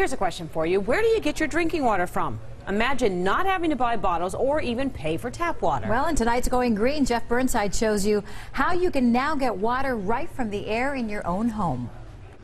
Here's a question for you. Where do you get your drinking water from? Imagine not having to buy bottles or even pay for tap water. Well, in tonight's Going Green, Jeff Burnside shows you how you can now get water right from the air in your own home.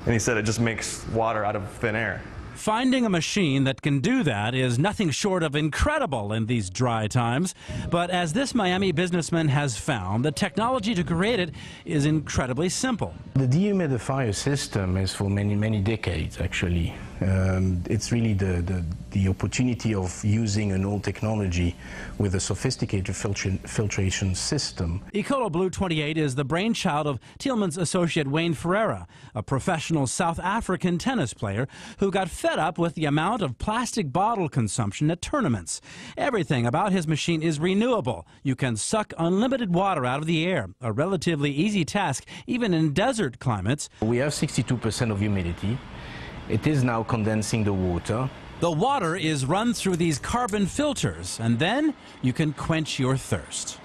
And he said it just makes water out of thin air. Finding a machine that can do that is nothing short of incredible in these dry times. But as this Miami businessman has found, the technology to create it is incredibly simple. The dehumidifier system is for many, many decades, actually. Um, it's really the, the, the, opportunity of using an old technology with a sophisticated filtra filtration system. EcoloBlue 28 is the brainchild of Tieleman's associate Wayne Ferreira, a professional South African tennis player who got fed up with the amount of plastic bottle consumption at tournaments. Everything about his machine is renewable. You can suck unlimited water out of the air, a relatively easy task even in desert climates. We have 62% of humidity. It is now condensing the water. The water is run through these carbon filters, and then you can quench your thirst.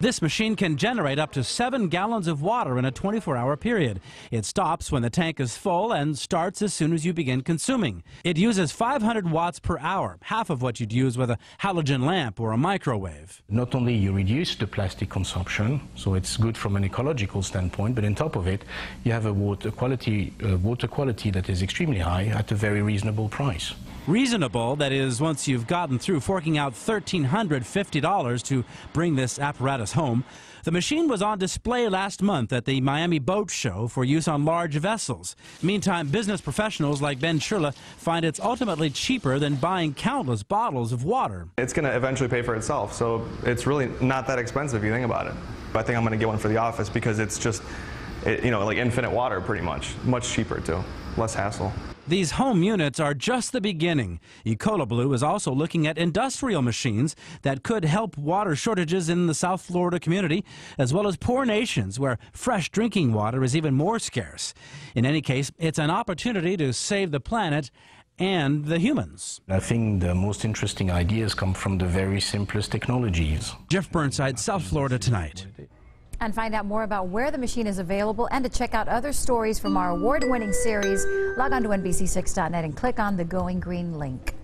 This machine can generate up to seven gallons of water in a 24 hour period. It stops when the tank is full and starts as soon as you begin consuming. It uses 500 watts per hour, half of what you'd use with a halogen lamp or a microwave. Not only you reduce the plastic consumption, so it's good from an ecological standpoint, but on top of it, you have a water quality, uh, water quality that is extremely high at a very reasonable price. Reasonable, that is, once you've gotten through forking out $1,350 to bring this apparatus home. The machine was on display last month at the Miami Boat Show for use on large vessels. Meantime, business professionals like Ben Shirla find it's ultimately cheaper than buying countless bottles of water. It's going to eventually pay for itself, so it's really not that expensive if you think about it. I think I'm going to get one for the office because it's just, it, you know, like infinite water pretty much. Much cheaper too, less hassle. These home units are just the beginning. Blue is also looking at industrial machines that could help water shortages in the South Florida community, as well as poor nations where fresh drinking water is even more scarce. In any case, it's an opportunity to save the planet and the humans. I think the most interesting ideas come from the very simplest technologies. Jeff Burnside, South Florida Tonight and find out more about where the machine is available and to check out other stories from our award-winning series, log on to NBC6.net and click on the Going Green link.